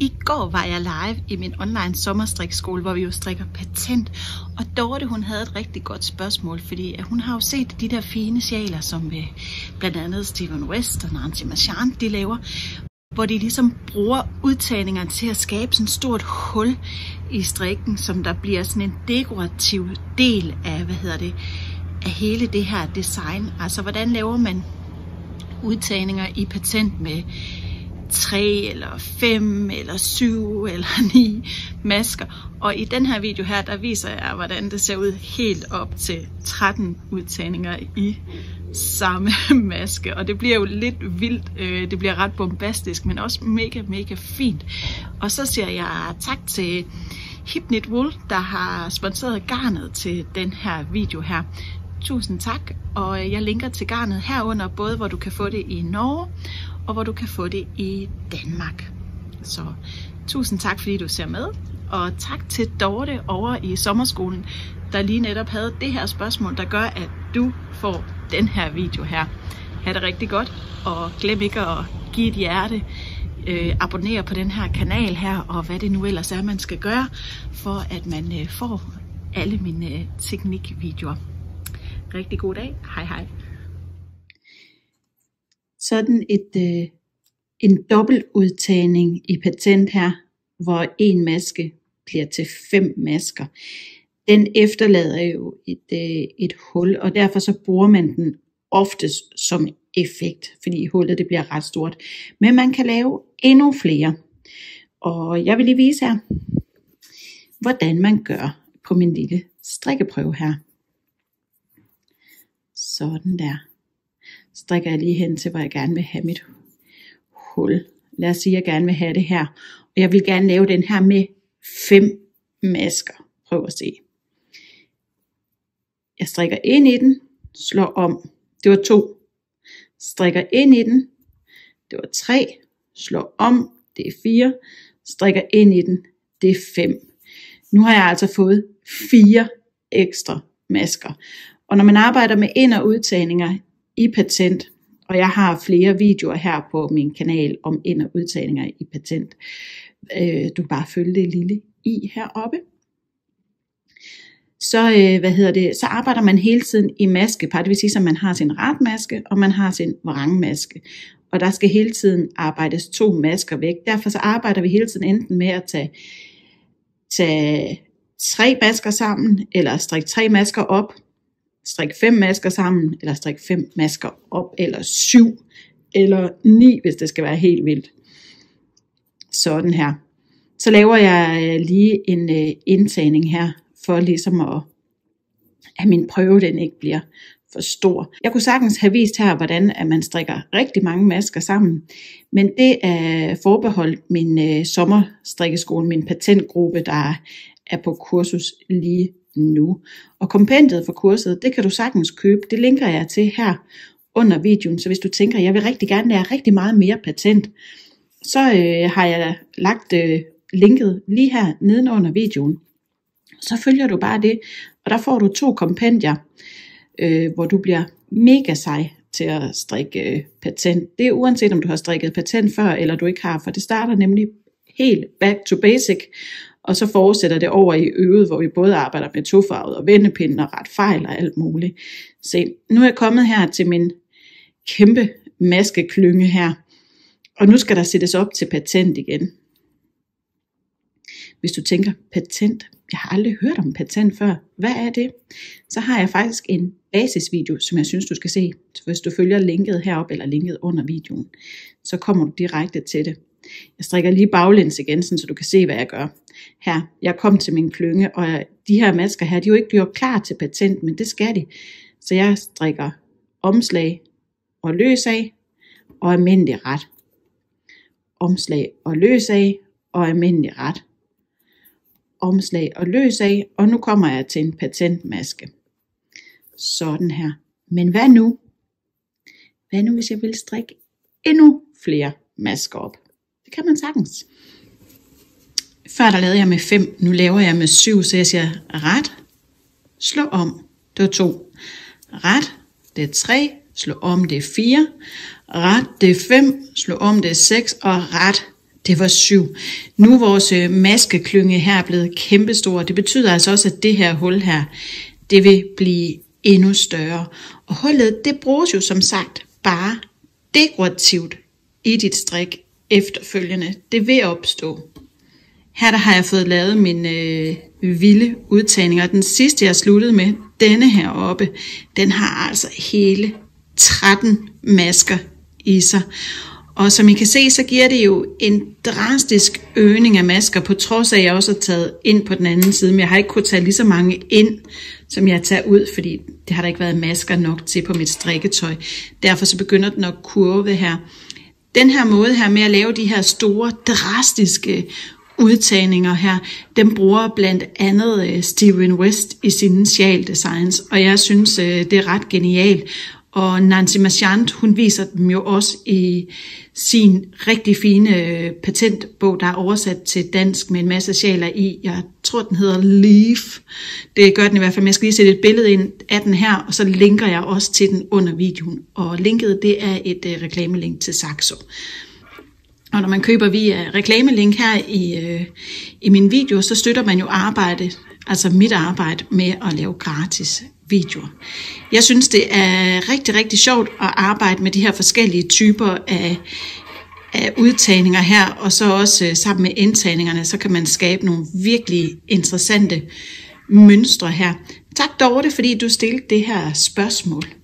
I går var jeg live i min online sommerstrikskole, hvor vi jo strikker patent. Og Dorte, hun havde et rigtig godt spørgsmål, fordi hun har jo set de der fine sjaler, som øh, blandt andet Steven West og Nancy Marchand, de laver, hvor de ligesom bruger udtagninger til at skabe sådan et stort hul i strikken, som der bliver sådan en dekorativ del af, hvad hedder det, af hele det her design. Altså, hvordan laver man udtagninger i patent med tre eller fem eller syv eller ni masker. Og i den her video her, der viser jeg, hvordan det ser ud helt op til 13 udtagninger i samme maske. Og det bliver jo lidt vildt, øh, det bliver ret bombastisk, men også mega, mega fint. Og så siger jeg tak til Hypnit Wool, der har sponsoreret garnet til den her video her. Tusind tak, og jeg linker til garnet herunder, både hvor du kan få det i Norge, og hvor du kan få det i Danmark. Så tusind tak, fordi du ser med, og tak til Dorte over i sommerskolen, der lige netop havde det her spørgsmål, der gør, at du får den her video her. Ha' det rigtig godt, og glem ikke at give et hjerte, øh, abonnere på den her kanal her, og hvad det nu ellers er, man skal gøre, for at man øh, får alle mine øh, teknikvideoer. Rigtig god dag. Hej hej. Sådan et, øh, en dobbeltudtagning i patent her, hvor en maske bliver til fem masker. Den efterlader jo et, øh, et hul, og derfor så bruger man den oftest som effekt, fordi hullet det bliver ret stort. Men man kan lave endnu flere. Og jeg vil lige vise her, hvordan man gør på min lille strikkeprøve her. Sådan der. Strikker jeg lige hen til, hvor jeg gerne vil have mit hul. Lad os sige, at jeg gerne vil have det her. Og jeg vil gerne lave den her med fem masker. Prøv at se. Jeg strikker ind i den, slår om. Det var to. Strikker ind i den. Det var tre. Slår om. Det er fire. Strikker ind i den. Det er fem. Nu har jeg altså fået fire ekstra masker. Og når man arbejder med ind- og udtagninger i patent, og jeg har flere videoer her på min kanal om ind- og udtagninger i patent, øh, du kan bare følge det lille i heroppe. Så, øh, hvad hedder det, så arbejder man hele tiden i maskepar, det vil sige, at man har sin retmaske, og man har sin vrangmaske. Og der skal hele tiden arbejdes to masker væk. Derfor så arbejder vi hele tiden enten med at tage, tage tre masker sammen, eller strikke tre masker op, strik fem masker sammen, eller strik fem masker op, eller syv, eller ni, hvis det skal være helt vildt. Sådan her. Så laver jeg øh, lige en øh, indtagning her, for ligesom at, at min prøve den ikke bliver for stor. Jeg kunne sagtens have vist her, hvordan at man strikker rigtig mange masker sammen, men det er forbeholdt min øh, sommerstrikkeskole, min patentgruppe, der er på kursus lige nu. Og kompendiet for kurset, det kan du sagtens købe. Det linker jeg til her under videoen. Så hvis du tænker, jeg vil rigtig gerne lære rigtig meget mere patent, så øh, har jeg lagt øh, linket lige her nedenunder videoen. Så følger du bare det, og der får du to kompendier, øh, hvor du bliver mega sej til at strikke øh, patent. Det er uanset om du har strikket patent før, eller du ikke har, for det starter nemlig helt back to basic, og så fortsætter det over i øvet, hvor vi både arbejder med tofarvet og vendepinden og ret fejl og alt muligt. Se, nu er jeg kommet her til min kæmpe maskeklynge her, og nu skal der sættes op til patent igen. Hvis du tænker, patent, jeg har aldrig hørt om patent før, hvad er det? Så har jeg faktisk en basisvideo, som jeg synes, du skal se. Så hvis du følger linket heroppe eller linket under videoen, så kommer du direkte til det. Jeg strikker lige baglæns igen, så du kan se, hvad jeg gør. Her, jeg kom til min klynge, og de her masker her, de er jo ikke gjort klar til patent, men det skal de. Så jeg strikker omslag og løs af, og almindelig ret. Omslag og løs af, og almindelig ret. Omslag og løs af, og nu kommer jeg til en patentmaske. Sådan her. Men hvad nu? Hvad nu, hvis jeg vil strikke endnu flere masker op? Det kan man sagtens. Før der lavede jeg med 5, nu laver jeg med 7, så jeg siger ret, slå om, det er 2. Ret, det er 3, slå om, det er 4. Ret, det er 5, slå om, det er 6. Og ret, Det var 7. Nu er vores øh, maskeklynge her blevet kæmpestor. Det betyder altså også, at det her hul her, det vil blive endnu større. Og hullet, det bruges jo som sagt bare dekorativt i dit strik efterfølgende. Det vil opstå. Her der har jeg fået lavet min øh, vilde udtagning, og den sidste jeg sluttede med, denne her oppe, den har altså hele 13 masker i sig. Og som I kan se, så giver det jo en drastisk øgning af masker, på trods af, at jeg også har taget ind på den anden side. Men jeg har ikke kunnet tage lige så mange ind, som jeg tager ud, fordi det har der ikke været masker nok til på mit strikketøj. Derfor så begynder den at kurve her. Den her måde her med at lave de her store, drastiske udtagninger her, dem bruger blandt andet øh, Steven West i sine Sjal Designs, og jeg synes, øh, det er ret genialt. Og Nancy Marchant, hun viser dem jo også i sin rigtig fine øh, patentbog, der er oversat til dansk med en masse sjaler i. Jeg tror, den hedder Leaf. Det gør den i hvert fald. Men jeg skal lige sætte et billede ind af den her, og så linker jeg også til den under videoen. Og linket, det er et uh, reklamelink til Saxo. Og når man køber via reklamelink her i, øh, i min video, så støtter man jo arbejdet, altså mit arbejde med at lave gratis videoer. Jeg synes, det er rigtig, rigtig sjovt at arbejde med de her forskellige typer af, af udtagninger her, og så også øh, sammen med indtagningerne, så kan man skabe nogle virkelig interessante mønstre her. Tak Dorte, fordi du stillede det her spørgsmål.